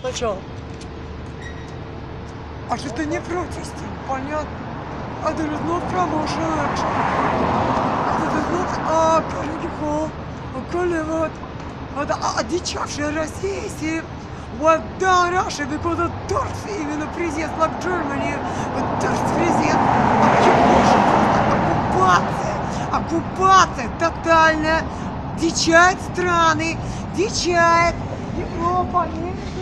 Сначала. А что ты не против, понятно? А there is no promotion action. А there is not a political, a colleague, a одичавшая Россия, си What the Russia, because of Турц, именно президент like Germany, Турц президент, оккупация, оккупация тотальная, дичает страны, дичает Европа, Америка,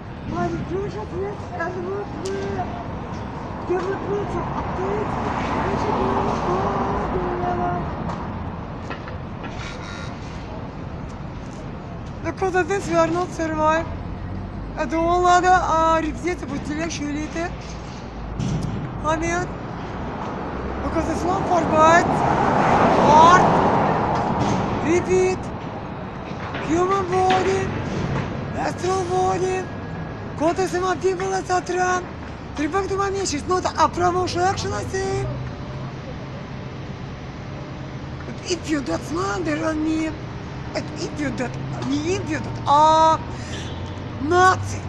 the update. We should go for Because of this, we are not survive. Это надо а, for будут легче леты. I mean, because it's not for bad, heart, repeat, human body, astral body, Kotasema people etc. Trebuie să mai mici, it's not a promotion action I say. But if you don't slander on me, and if you don't, if you don't, ah, Нации!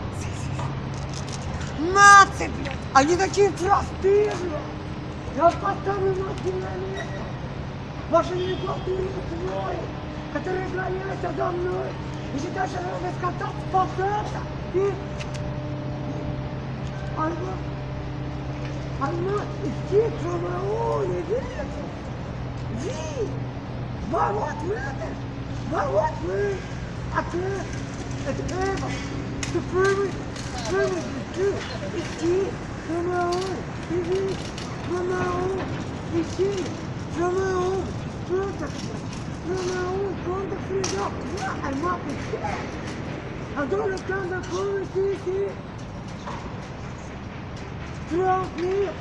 Нации, блядь! Они такие простые, блядь! Я поставлю нахуй на место! Ваши неплохие твои, которые гоняются за мной и считают, что надо скататься по и... Almak istiyorsan o ne diyor? Zi, barbat mı nedir? Barbat mı? Akı, etmem, tıfırmı, tıfırmı, tıfırmı, iki, sana o, iki, sana o, iki, sana o, pronto, sana o, pronto, frigo, almak istiyor. Adoro quando a fome, sim, sim tueur, venir.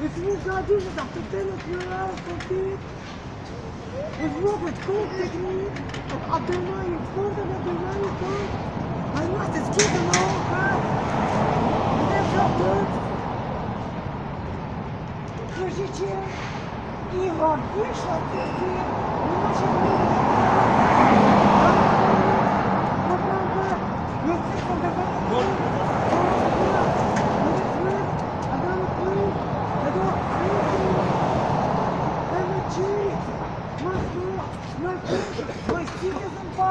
Mais si vous êtes adulte, vous acceptez le tueur, tranquille Et vous, vous êtes contre technique. À demain, il compte, à demain, il compte Maintenant, c'est ce qu'il demande, hein Même leur doute Le GTR, plus le.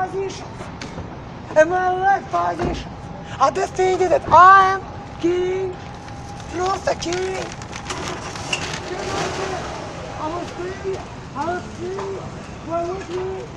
position and my leg position I decided that I am king, truth the king. I will free, I will free, where would you?